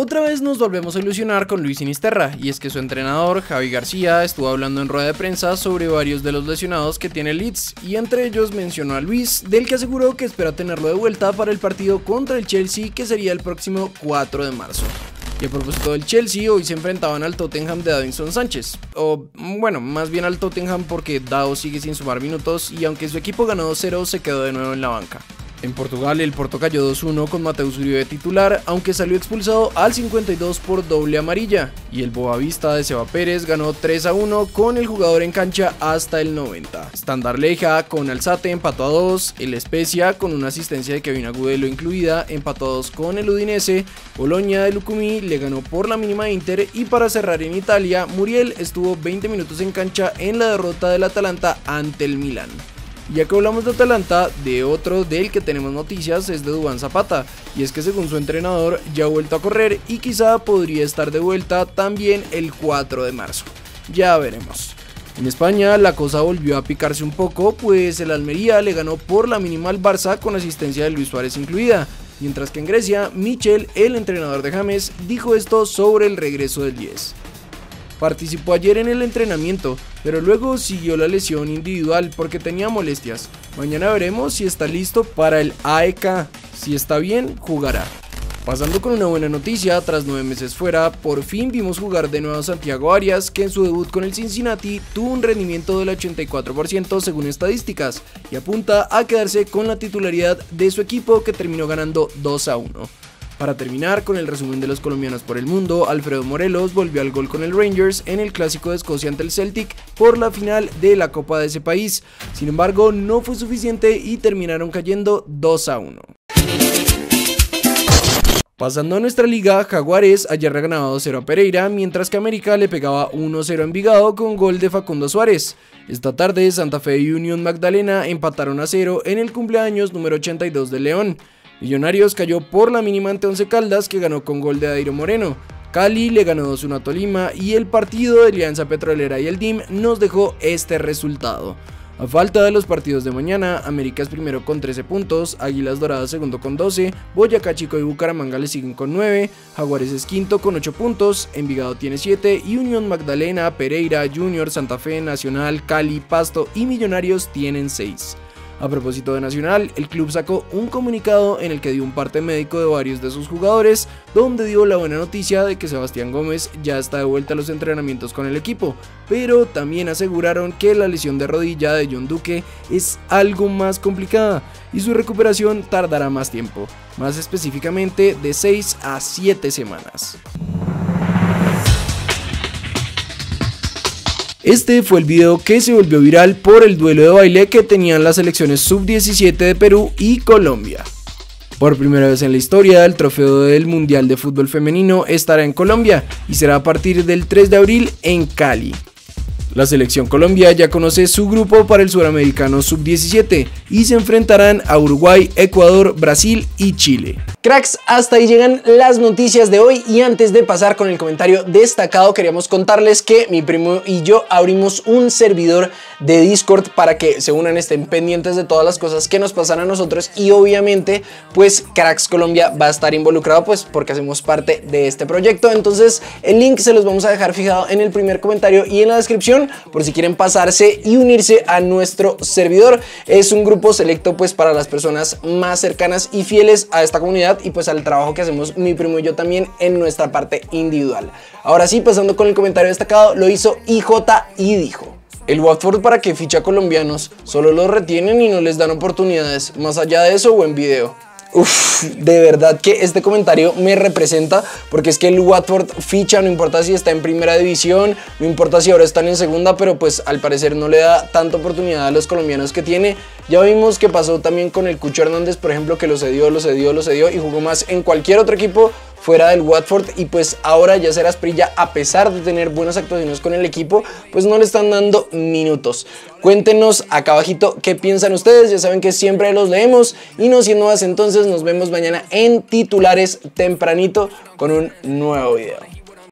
Otra vez nos volvemos a ilusionar con Luis Sinisterra, y es que su entrenador, Javi García, estuvo hablando en rueda de prensa sobre varios de los lesionados que tiene Leeds, y entre ellos mencionó a Luis, del que aseguró que espera tenerlo de vuelta para el partido contra el Chelsea que sería el próximo 4 de marzo. Y a propósito del Chelsea, hoy se enfrentaban al Tottenham de Davinson Sánchez. O bueno, más bien al Tottenham porque Dao sigue sin sumar minutos y aunque su equipo ganó 2-0 se quedó de nuevo en la banca. En Portugal el Porto cayó 2-1 con Mateus Uribe titular, aunque salió expulsado al 52 por doble amarilla, y el Boavista de Seba Pérez ganó 3-1 con el jugador en cancha hasta el 90. Standard Leja con Alzate empató a 2, el Especia con una asistencia de Kevin Agudelo incluida empató a 2 con el Udinese, Boloña de Lucumí le ganó por la mínima Inter y para cerrar en Italia, Muriel estuvo 20 minutos en cancha en la derrota del Atalanta ante el Milan. Ya que hablamos de Atalanta, de otro del que tenemos noticias es de Dubán Zapata, y es que según su entrenador ya ha vuelto a correr y quizá podría estar de vuelta también el 4 de marzo. Ya veremos. En España la cosa volvió a picarse un poco, pues el Almería le ganó por la mínima al Barça con asistencia de Luis Suárez incluida, mientras que en Grecia, Michel, el entrenador de James, dijo esto sobre el regreso del 10. Participó ayer en el entrenamiento, pero luego siguió la lesión individual porque tenía molestias. Mañana veremos si está listo para el AEK. Si está bien, jugará. Pasando con una buena noticia, tras nueve meses fuera, por fin vimos jugar de nuevo a Santiago Arias, que en su debut con el Cincinnati tuvo un rendimiento del 84% según estadísticas, y apunta a quedarse con la titularidad de su equipo que terminó ganando 2 a 1. Para terminar con el resumen de los colombianos por el mundo, Alfredo Morelos volvió al gol con el Rangers en el clásico de Escocia ante el Celtic por la final de la Copa de ese país. Sin embargo, no fue suficiente y terminaron cayendo 2 a 1. Pasando a nuestra liga, Jaguares ayer ganado 2-0 a Pereira, mientras que América le pegaba 1-0 a Envigado con gol de Facundo Suárez. Esta tarde, Santa Fe y Unión Magdalena empataron a 0 en el cumpleaños número 82 de León. Millonarios cayó por la mínima ante Once Caldas que ganó con gol de Dairo Moreno. Cali le ganó 2-1 a Tolima y el partido de Alianza Petrolera y el DIM nos dejó este resultado. A falta de los partidos de mañana, América es primero con 13 puntos, Águilas Doradas segundo con 12, Boyacá Chico y Bucaramanga le siguen con 9, Jaguares es quinto con 8 puntos, Envigado tiene 7 y Unión Magdalena, Pereira, Junior, Santa Fe, Nacional, Cali, Pasto y Millonarios tienen 6. A propósito de Nacional, el club sacó un comunicado en el que dio un parte médico de varios de sus jugadores, donde dio la buena noticia de que Sebastián Gómez ya está de vuelta a los entrenamientos con el equipo, pero también aseguraron que la lesión de rodilla de John Duque es algo más complicada y su recuperación tardará más tiempo, más específicamente de 6 a 7 semanas. Este fue el video que se volvió viral por el duelo de baile que tenían las selecciones sub-17 de Perú y Colombia. Por primera vez en la historia, el trofeo del Mundial de Fútbol Femenino estará en Colombia y será a partir del 3 de abril en Cali. La selección Colombia ya conoce su grupo para el Suramericano Sub-17 y se enfrentarán a Uruguay, Ecuador, Brasil y Chile. Cracks, hasta ahí llegan las noticias de hoy y antes de pasar con el comentario destacado queríamos contarles que mi primo y yo abrimos un servidor de Discord para que se unan, estén pendientes de todas las cosas que nos pasan a nosotros y obviamente pues Cracks Colombia va a estar involucrado pues porque hacemos parte de este proyecto entonces el link se los vamos a dejar fijado en el primer comentario y en la descripción por si quieren pasarse y unirse a nuestro servidor es un grupo selecto pues para las personas más cercanas y fieles a esta comunidad y pues al trabajo que hacemos mi primo y yo también en nuestra parte individual. Ahora sí, pasando con el comentario destacado, lo hizo IJ y dijo. El Watford para que ficha colombianos, solo los retienen y no les dan oportunidades, más allá de eso buen video. Uf, de verdad que este comentario me representa porque es que el Watford ficha, no importa si está en primera división, no importa si ahora están en segunda, pero pues al parecer no le da tanta oportunidad a los colombianos que tiene. Ya vimos que pasó también con el Cucho Hernández, por ejemplo, que lo cedió, lo cedió, lo cedió y jugó más en cualquier otro equipo fuera del Watford y pues ahora ya será Asprilla a pesar de tener buenas actuaciones con el equipo pues no le están dando minutos. Cuéntenos acá abajito qué piensan ustedes ya saben que siempre los leemos. Y no siendo más entonces nos vemos mañana en titulares tempranito con un nuevo video